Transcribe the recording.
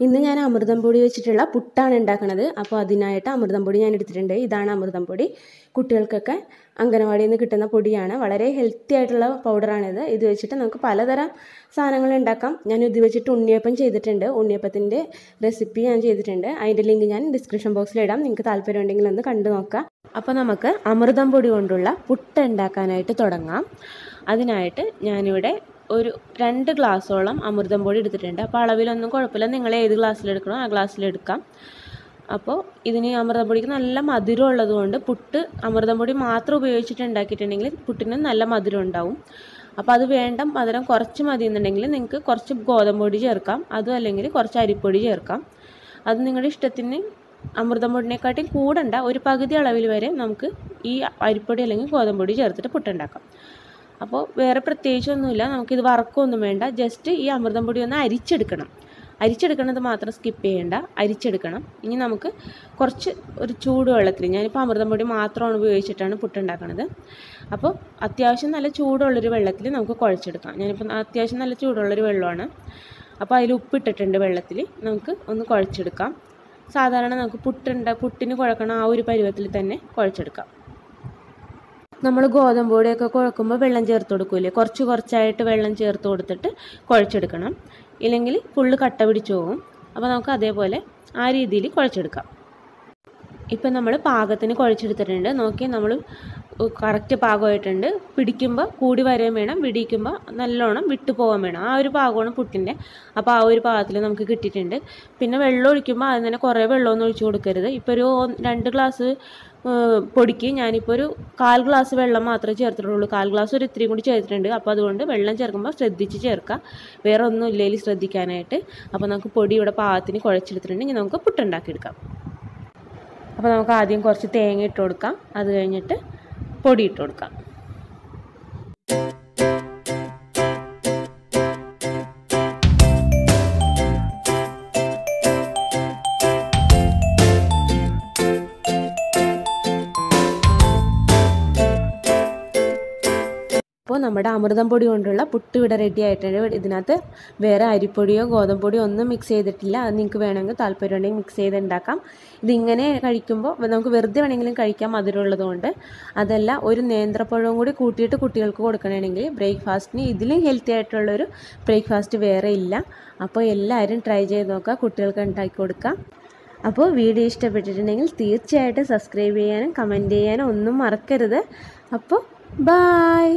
ഇന്ന് ഞാൻ അമൃതം പൊടി വെച്ചിട്ടുള്ള പുട്ടാണ് ഉണ്ടാക്കുന്നത് അപ്പോൾ അതിനായിട്ട് അമൃതം പൊടി ഞാൻ എടുത്തിട്ടുണ്ട്. ഇതാണ് അമൃതം പൊടി. കുട്ടികൾക്കൊക്കെ അംഗനവാടിയിൽ നിന്ന് കിട്ടുന്ന പൊടിയാണ്. വളരെ ഹെൽത്തി ആയിട്ടുള്ള പൗഡറാണിത് ഇത് വെച്ചിട്ട് നമുക്ക് പലതരം സാധനങ്ങൾ ഉണ്ടാക്കാം. ഞാൻ ഇത് വെച്ചിട്ട് ഉണ്ണിയപ്പം ചെയ്തിട്ടുണ്ട്. ഉണ്ണിയപ്പത്തിന്റെ റെസിപ്പി ഞാൻ ചെയ്തിട്ടുണ്ട്. അതിന്റെ ലിങ്ക് ഞാൻ ഡിസ്ക്രിപ്ഷൻ ബോക്സിൽ ഇടാം. നിങ്ങൾക്ക് താല്പര്യം ഉണ്ടെങ്കിൽ ഒന്ന് കണ്ടു നോക്കാം. അപ്പോൾ നമുക്ക് അമൃതം പൊടി കൊണ്ടുള്ള പുട്ട് ഉണ്ടാക്കാനായിട്ട് തുടങ്ങാം. അതിനായിട്ട് ഞാനിവിടെ ഒരു രണ്ട് ഗ്ലാസ്സോളം അമൃതം പൊടി എടുത്തിട്ടുണ്ട്. അപ്പോൾ അളവിലൊന്നും കുഴപ്പമില്ല. നിങ്ങൾ ഏത് ഗ്ലാസ്സിലെടുക്കണോ ആ ഗ്ലാസ്സിലെടുക്കാം അപ്പോൾ ഇതിന് അമൃതം പൊടിക്ക് നല്ല മധുരം ഉള്ളതുകൊണ്ട് പുട്ട് അമൃതം പൊടി മാത്രം ഉപയോഗിച്ചിട്ട് ഉണ്ടാക്കിയിട്ടുണ്ടെങ്കിൽ പുട്ടിന് നല്ല മധുരം ഉണ്ടാവും. അപ്പോൾ അത് വേണ്ട മധുരം കുറച്ച് മതി എന്നുണ്ടെങ്കിൽ നിങ്ങൾക്ക് കുറച്ച് ഗോതമ്പ് പൊടി ചേർക്കാം. അതും അല്ലെങ്കിൽ കുറച്ച് അരിപ്പൊടി ചേർക്കാം. അത് നിങ്ങളുടെ ഇഷ്ടത്തിന് അമൃതം പൊടിനെക്കാട്ടിൽ കൂടണ്ട. ഒരു പകുതി അളവിൽ വരെ നമുക്ക് ഈ അരിപ്പൊടി അല്ലെങ്കിൽ ഗോതമ്പ് പൊടി ചേർത്തിട്ട് പുട്ടുണ്ടാക്കാം അപ്പോൾ വേറെ പ്രത്യേകിച്ചൊന്നുമില്ല. നമുക്കിത് വറക്കൊന്നും വേണ്ട. ജസ്റ്റ് ഈ അമൃതം പൊടി ഒന്ന് അരിച്ചെടുക്കണം. അരിച്ചെടുക്കണത് മാത്രം സ്കിപ്പ് ചെയ്യേണ്ട. അരിച്ചെടുക്കണം. ഇനി നമുക്ക് കുറച്ച് ഒരു ചൂട് വെള്ളത്തിൽ ഞാനിപ്പോൾ അമൃതം പൊടി മാത്രമാണ് ഉപയോഗിച്ചിട്ടാണ് പുട്ടുണ്ടാക്കണത്. അപ്പോൾ അത്യാവശ്യം നല്ല ചൂടുള്ളൊരു വെള്ളത്തിൽ നമുക്ക് കുഴച്ചെടുക്കാം. ഞാനിപ്പോൾ അത്യാവശ്യം നല്ല ചൂടുള്ളൊരു വെള്ളമാണ്. അപ്പോൾ അതിൽ ഉപ്പിട്ടിട്ടുണ്ട് വെള്ളത്തിൽ. നമുക്ക് ഒന്ന് കുഴച്ചെടുക്കാം. സാധാരണ നമുക്ക് പുട്ടുണ്ട് പുട്ടിന് കുഴക്കണം ആ ഒരു പരുവത്തിൽ തന്നെ കുഴച്ചെടുക്കാം. നമ്മൾ ഗോതമ്പ് പൊടിയൊക്കെ കുഴക്കുമ്പോൾ വെള്ളം ചേർത്ത് കൊടുക്കൂലേ കുറച്ച് കുറച്ചായിട്ട് വെള്ളം ചേർത്ത് കൊടുത്തിട്ട് കുഴച്ചെടുക്കണം. ഇല്ലെങ്കിൽ ഫുള്ള് കട്ട പിടിച്ചു പോകും അപ്പോൾ നമുക്ക് അതേപോലെ ആ രീതിയിൽ കുഴച്ചെടുക്കാം. ഇപ്പം നമ്മൾ പാകത്തിന് കുഴച്ചെടുത്തിട്ടുണ്ട്. നോക്കി നമ്മൾ കറക്റ്റ് പാകമായിട്ടുണ്ട്. പിടിക്കുമ്പോൾ കൂടി വരുകയും വേണം പിടിക്കുമ്പോൾ നല്ലോണം വിട്ടു പോകാൻ വേണം. ആ ഒരു പാകമാണ് പുട്ടിന്റെ അപ്പോൾ ആ ഒരു പാകത്തിൽ നമുക്ക് കിട്ടിയിട്ടുണ്ട്. പിന്നെ വെള്ളം ഒഴിക്കുമ്പോൾ അതിന് തന്നെ കുറേ വെള്ളമൊന്നും ഒഴിച്ചു കൊടുക്കരുത്. ഇപ്പോൾ ഒരു രണ്ട് ഗ്ലാസ് പൊടിക്ക് ഞാനിപ്പോൾ ഒരു കാൽ ഗ്ലാസ് വെള്ളം മാത്രമേ ചേർത്തിട്ടുള്ളൂ. കാൽ ഗ്ലാസ് ഒരു ഇത്രയും കൂടി ചേർത്തിട്ടുണ്ട്. അപ്പോൾ അതുകൊണ്ട് വെള്ളം ചേർക്കുമ്പോൾ ശ്രദ്ധിച്ച് ചേർക്കുക വേറെ ഒന്നും ഇല്ലെങ്കിൽ ശ്രദ്ധിക്കാനായിട്ട്. അപ്പോൾ നമുക്ക് പൊടി ഇവിടെ പാകത്തിന് കുഴച്ചെടുത്തിട്ടുണ്ടെങ്കിൽ നമുക്ക് പുട്ടുണ്ടാക്കിയെടുക്കാം. അപ്പോൾ നമുക്ക് ആദ്യം കുറച്ച് തേങ്ങ ഇട്ട് കൊടുക്കാം. അത് കഴിഞ്ഞിട്ട് പൊടി ഇട്ട് കൊടുക്കാം. അപ്പോൾ നമ്മുടെ അമൃതം പൊടി കൊണ്ടുള്ള പുട്ട് ഇവിടെ റെഡി ആയിട്ടുണ്ട്. ഇതിനകത്ത് വേറെ അരിപ്പൊടിയോ ഗോതമ്പ് പൊടിയോ ഒന്നും മിക്സ് ചെയ്തിട്ടില്ല. അത് നിങ്ങൾക്ക് വേണമെങ്കിൽ താല്പര്യം ഉണ്ടെങ്കിൽ മിക്സ് ചെയ്ത് ഉണ്ടാക്കാം. ഇതിങ്ങനെ കഴിക്കുമ്പോൾ നമുക്ക് വെറുതെ വേണമെങ്കിലും കഴിക്കാം മധുരമുള്ളത് കൊണ്ട് അതല്ല ഒരു നേന്ത്രപ്പഴവും കൂടി കൂട്ടിയിട്ട് കുട്ടികൾക്ക് കൊടുക്കണമെങ്കിൽ ബ്രേക്ക്ഫാസ്റ്റിന് ഇതിലും ഹെൽത്തി ആയിട്ടുള്ളൊരു ബ്രേക്ക്ഫാസ്റ്റ് വേറെ ഇല്ല. അപ്പോൾ എല്ലാവരും ട്രൈ ചെയ്ത് നോക്കുക. കുട്ടികൾക്ക് ഉണ്ടാക്കി കൊടുക്കാം അപ്പോൾ വീഡിയോ ഇഷ്ടപ്പെട്ടിട്ടുണ്ടെങ്കിൽ തീർച്ചയായിട്ടും സബ്സ്ക്രൈബ് ചെയ്യാനും കമന്റ് ചെയ്യാനും ഒന്നും മറക്കരുത്. അപ്പോൾ ബായ്